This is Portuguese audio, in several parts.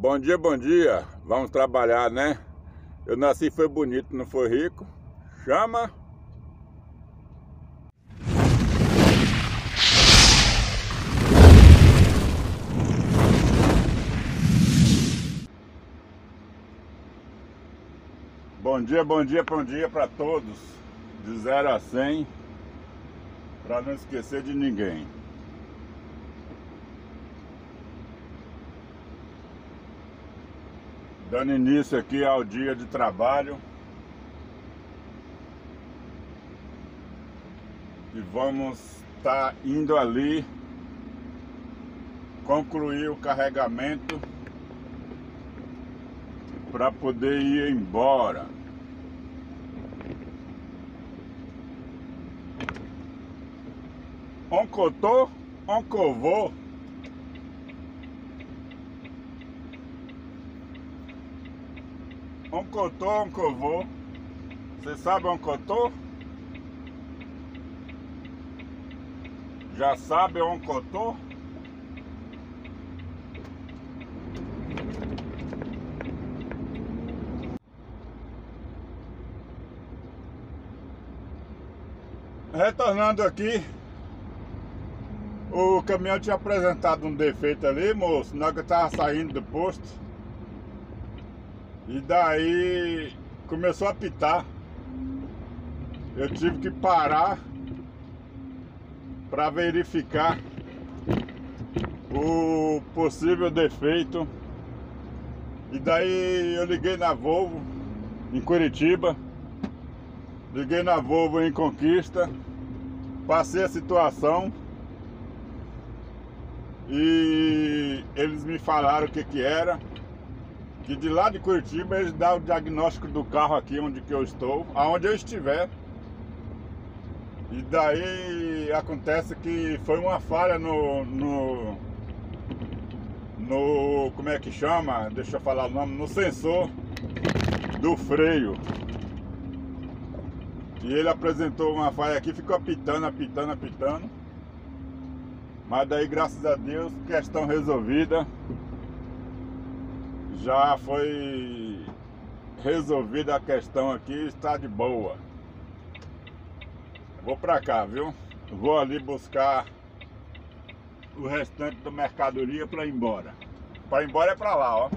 Bom dia, bom dia. Vamos trabalhar, né? Eu nasci foi bonito, não foi rico. Chama. Bom dia, bom dia, bom dia para todos. De 0 a 100. Para não esquecer de ninguém. Dando início aqui ao dia de trabalho. E vamos estar tá indo ali concluir o carregamento para poder ir embora. Oncotô, oncovô. Oncotô, oncovô. Você sabe oncotô? Já sabe oncotô? Retornando aqui, o caminhão tinha apresentado um defeito ali, moço, hora que tava saindo do posto. E daí começou a pitar. Eu tive que parar para verificar o possível defeito. E daí eu liguei na Volvo em Curitiba. Liguei na Volvo em Conquista. Passei a situação. E eles me falaram o que que era. Que de lá de Curitiba eles dão o diagnóstico do carro aqui onde que eu estou, aonde eu estiver. E daí acontece que foi uma falha no, no, no como é que chama? Deixa eu falar o nome, no sensor do freio. E ele apresentou uma falha aqui, ficou apitando, apitando, apitando. Mas daí, graças a Deus, questão resolvida. Já foi resolvida a questão aqui, está de boa. Vou pra cá, viu? Vou ali buscar o restante da mercadoria para ir embora. Para ir embora é para lá, ó.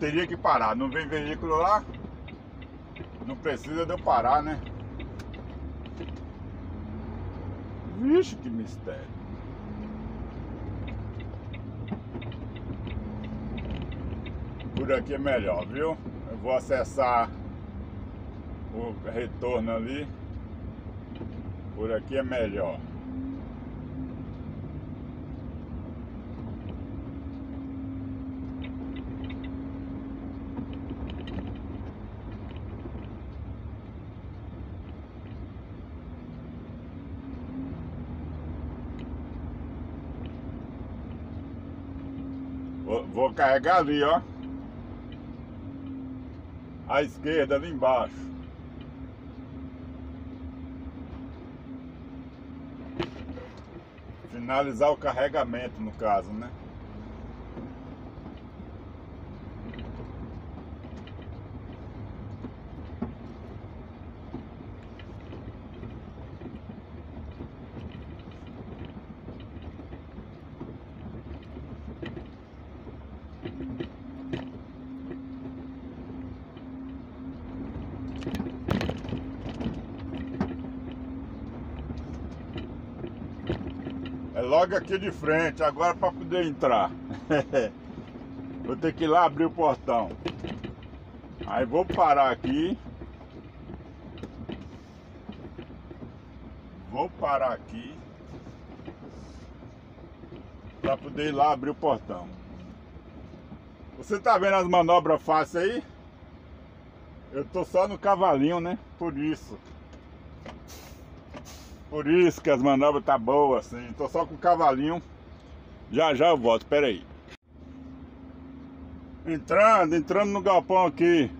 Teria que parar, não vem veículo lá, não precisa de eu parar, né? Vixe, que mistério. Por aqui é melhor, viu? Eu vou acessar o retorno ali. Por aqui é melhor. Vou, vou carregar ali, ó. À esquerda, ali embaixo. Finalizar o carregamento, no caso, né? É logo aqui de frente, agora para poder entrar. vou ter que ir lá abrir o portão. Aí vou parar aqui. Vou parar aqui. Para poder ir lá abrir o portão. Você tá vendo as manobras fáceis aí? Eu tô só no cavalinho, né? Por isso. Por isso que as manobras tá boas assim. Tô só com o cavalinho. Já já eu volto, pera aí. Entrando, entrando no galpão aqui.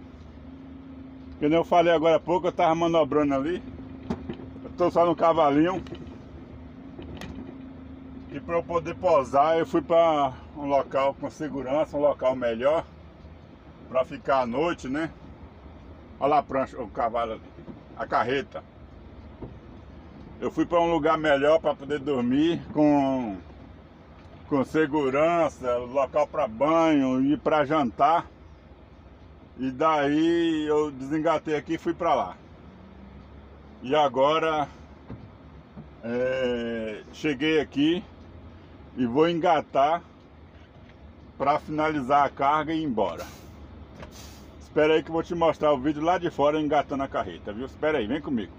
Nem eu falei agora há pouco, eu tava manobrando ali. Eu tô só no cavalinho. E para eu poder posar, eu fui para um local com segurança, um local melhor. Para ficar à noite, né? Olha lá a prancha, o cavalo ali, a carreta. Eu fui para um lugar melhor para poder dormir com com segurança, local para banho e para jantar. E daí eu desengatei aqui e fui para lá. E agora é, cheguei aqui e vou engatar para finalizar a carga e ir embora. Espera aí que eu vou te mostrar o vídeo lá de fora engatando a carreta, viu? Espera aí, vem comigo.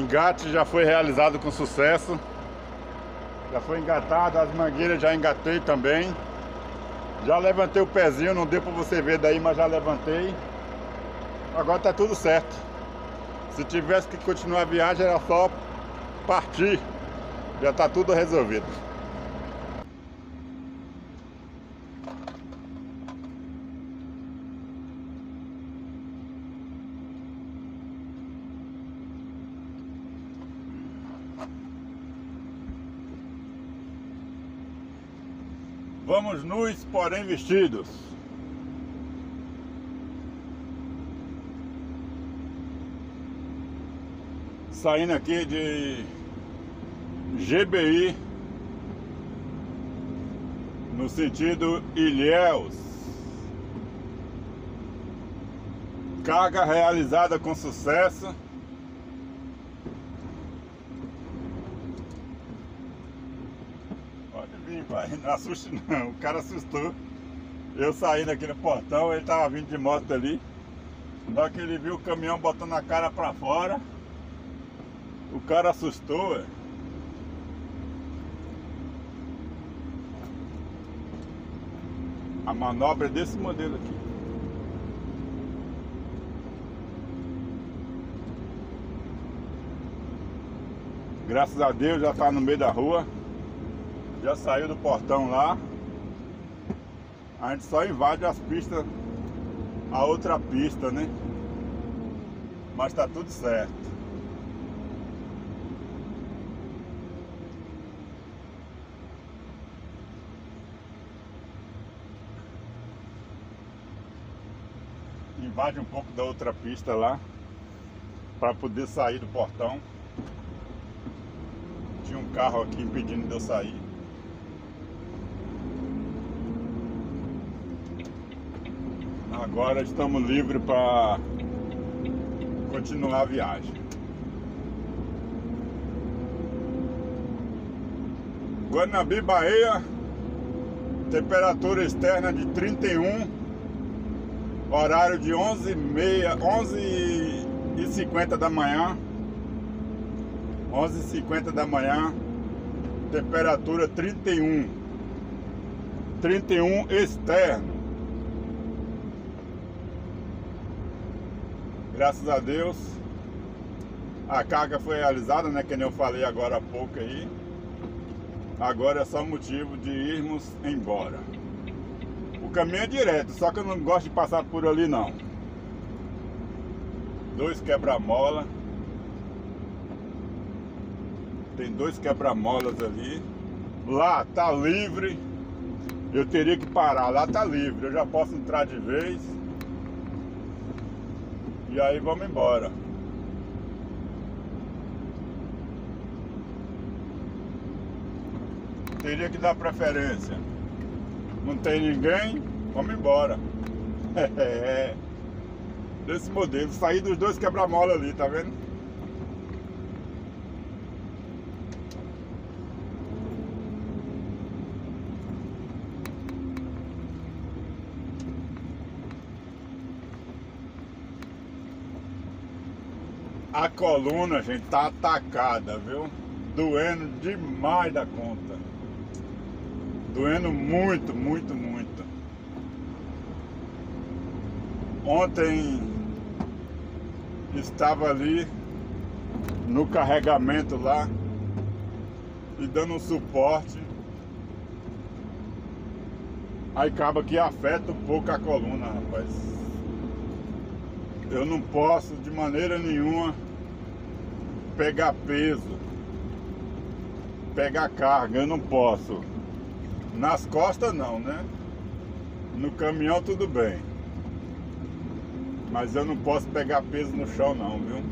Engate já foi realizado com sucesso. Já foi engatado, as mangueiras já engatei também. Já levantei o pezinho, não deu para você ver daí, mas já levantei. Agora tá tudo certo. Se tivesse que continuar a viagem era só partir. Já tá tudo resolvido. Vamos nus, porém vestidos. Saindo aqui de GBI no sentido Ilhéus. Carga realizada com sucesso. Pai. Não assuste não. O cara assustou. Eu saindo aqui no portão, ele tava vindo de moto ali. Na hora que ele viu o caminhão botando a cara pra fora, o cara assustou, ué. A manobra é desse modelo aqui. Graças a Deus já tá no meio da rua. Já saiu do portão lá. A gente só invade as pistas, a outra pista, né? Mas tá tudo certo. Invade um pouco da outra pista lá para poder sair do portão. Tinha um carro aqui impedindo de eu sair. Agora estamos livres para continuar a viagem. Guanabi, Bahia, temperatura externa de 31, horário de 11 meia, 11 e 50 da manhã, 11 e 50 da manhã, temperatura 31, 31 externo. Graças a Deus, a carga foi realizada, né? Que nem eu falei agora há pouco aí. Agora é só motivo de irmos embora. O caminho é direto, só que eu não gosto de passar por ali não. Dois quebra-mola. Tem dois quebra-molas ali. Lá tá livre. Eu teria que parar. Lá tá livre. Eu já posso entrar de vez. E aí vamos embora. teria que dar preferência. Não tem ninguém, vamos embora. É, desse modelo. Sair dos dois quebra-mola ali, tá vendo? A coluna, gente, tá atacada, viu? Doendo demais da conta. Doendo muito, muito, muito. Ontem estava ali no carregamento lá e dando um suporte. Aí acaba que afeta um pouco a coluna, rapaz. Eu não posso de maneira nenhuma pegar peso, pegar carga, eu não posso. Nas costas não, né? No caminhão tudo bem. Mas eu não posso pegar peso no chão não, viu?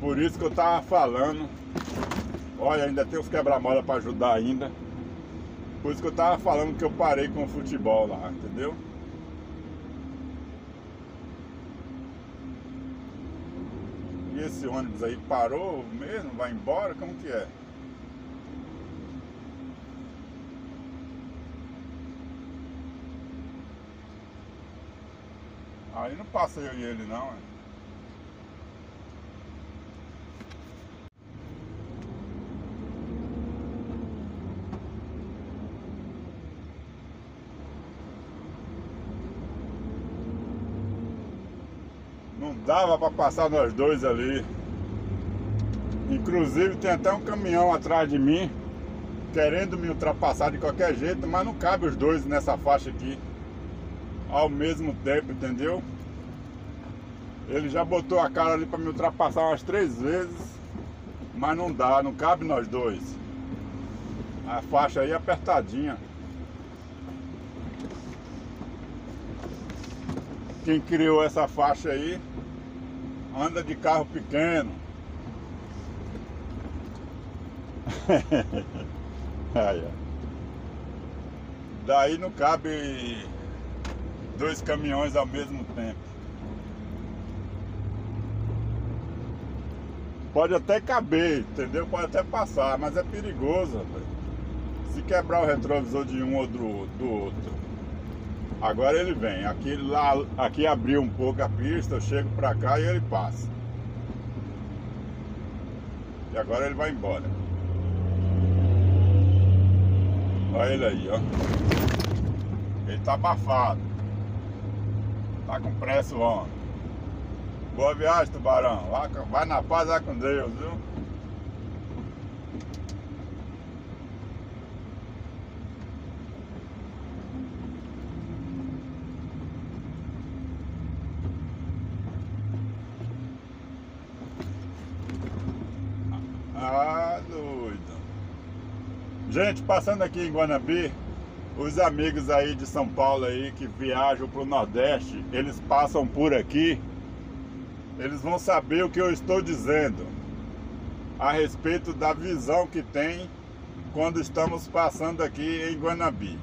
Por isso que eu tava falando. Olha, ainda tem os quebra-mola para ajudar ainda. Por isso que eu tava falando que eu parei com o futebol lá, entendeu? E esse ônibus aí parou mesmo? Vai embora? Como que é? Aí não passa eu e ele não. É. Não dava para passar nós dois ali. Inclusive tem até um caminhão atrás de mim querendo me ultrapassar de qualquer jeito, mas não cabe os dois nessa faixa aqui ao mesmo tempo, entendeu? Ele já botou a cara ali para me ultrapassar umas três vezes, mas não dá, não cabe nós dois. A faixa aí é apertadinha. Quem criou essa faixa aí anda de carro pequeno. Daí não cabe dois caminhões ao mesmo tempo. Pode até caber, entendeu? Pode até passar, mas é perigoso. Se quebrar o retrovisor de um ou do outro. Agora ele vem. Aqui, lá, aqui abriu um pouco a pista, eu chego pra cá e ele passa. E agora ele vai embora. Olha ele aí, ó. Ele tá abafado. Tá com pressa o homem. Boa viagem, tubarão. Vai na paz, vai com Deus, viu? Gente, passando aqui em Guanabi, os amigos aí de São Paulo aí que viajam para o Nordeste, eles passam por aqui eles vão saber o que eu estou dizendo. a respeito da visão que tem quando estamos passando aqui em Guanabi.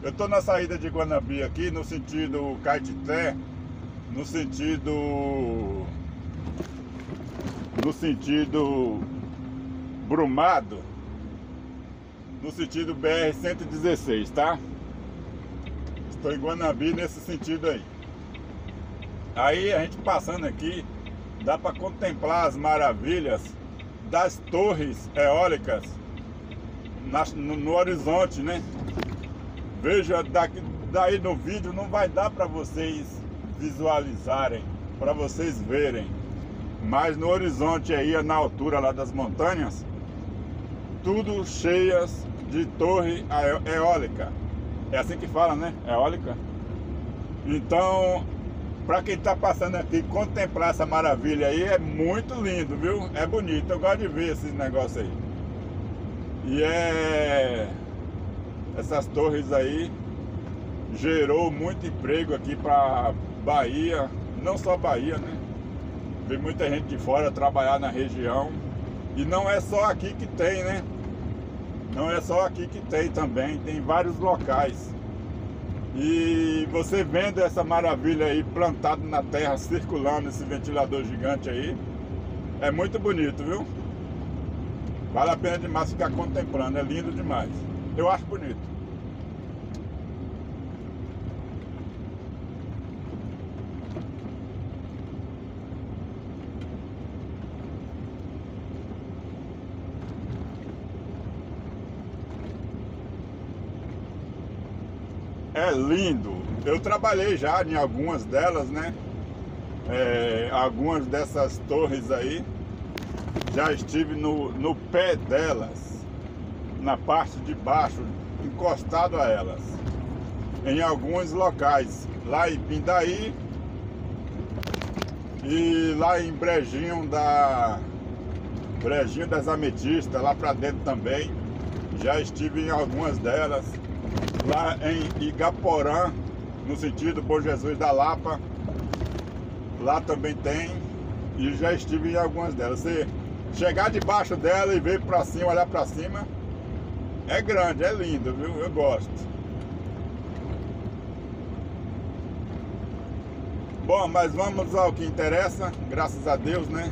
Eu estou na saída de Guanabi aqui, no sentido Caetité, no sentido no sentido Brumado, no sentido BR-116, tá? Estou em Guanabi nesse sentido aí. Aí a gente passando aqui, dá para contemplar as maravilhas das torres eólicas na, no, no, horizonte, né? Veja daqui, daí no vídeo não vai dar para vocês visualizarem, para vocês verem. Mas no horizonte aí, na altura lá das montanhas, tudo cheias de torre eólica. É assim que fala, né? Eólica. Então, para quem está passando aqui, contemplar essa maravilha aí é muito lindo, viu? É bonito, eu gosto de ver esse negócio aí. E é. Essas torres aí gerou muito emprego aqui para Bahia, não só Bahia, né? Vem muita gente de fora trabalhar na região. E não é só aqui que tem, né? Não é só aqui que tem também, tem vários locais. E você vendo essa maravilha aí plantado na terra, circulando esse ventilador gigante aí, é muito bonito, viu? Vale a pena demais ficar contemplando, é lindo demais. Eu acho bonito. É lindo. Eu trabalhei já em algumas delas, né? É, algumas dessas torres aí. Já estive no, no pé delas, na parte de baixo, encostado a elas. Em alguns locais. Lá em Pindaí e lá em Brejinho da Brejinho das Ametistas, lá para dentro também. Já estive em algumas delas lá em Igaporã, no sentido Bom Jesus da Lapa. Lá também tem. E já estive em algumas delas. Você chegar debaixo dela e ver para cima, olhar para cima, é grande, é lindo, viu? Eu gosto. Bom, mas vamos ao que interessa, graças a Deus, né?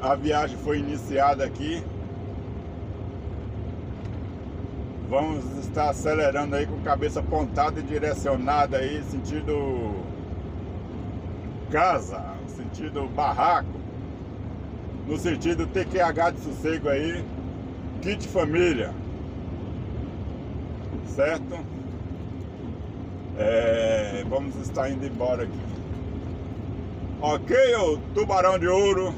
A viagem foi iniciada aqui. Vamos estar acelerando aí com cabeça apontada e direcionada aí, sentido casa, sentido barraco, no sentido TQH de sossego aí, kit família, certo? É, vamos estar indo embora aqui. Ok, o tubarão de ouro.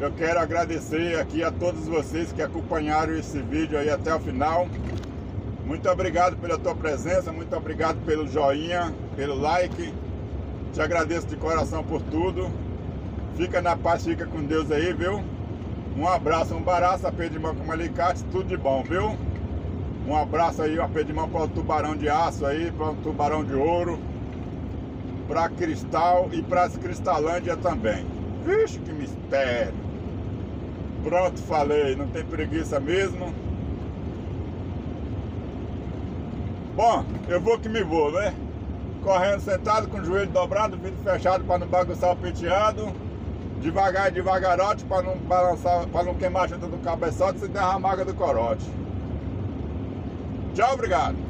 Eu quero agradecer aqui a todos vocês que acompanharam esse vídeo aí até o final. Muito obrigado pela tua presença, muito obrigado pelo joinha, pelo like. Te agradeço de coração por tudo. Fica na paz, fica com Deus aí, viu? Um abraço, um baraço, aperto de mão com alicate, tudo de bom, viu? Um abraço aí, um de mão para o tubarão de aço aí, para o tubarão de ouro, para Cristal e para as Cristalândia também. Vixe, que mistério! Pronto, falei, não tem preguiça mesmo. Bom, eu vou que me vou, né? Correndo sentado com o joelho dobrado, vidro fechado para não bagunçar o penteado. Devagar, devagarote para não balançar, para não queimar a junta do cabeçote e derramar água do corote. Tchau, obrigado.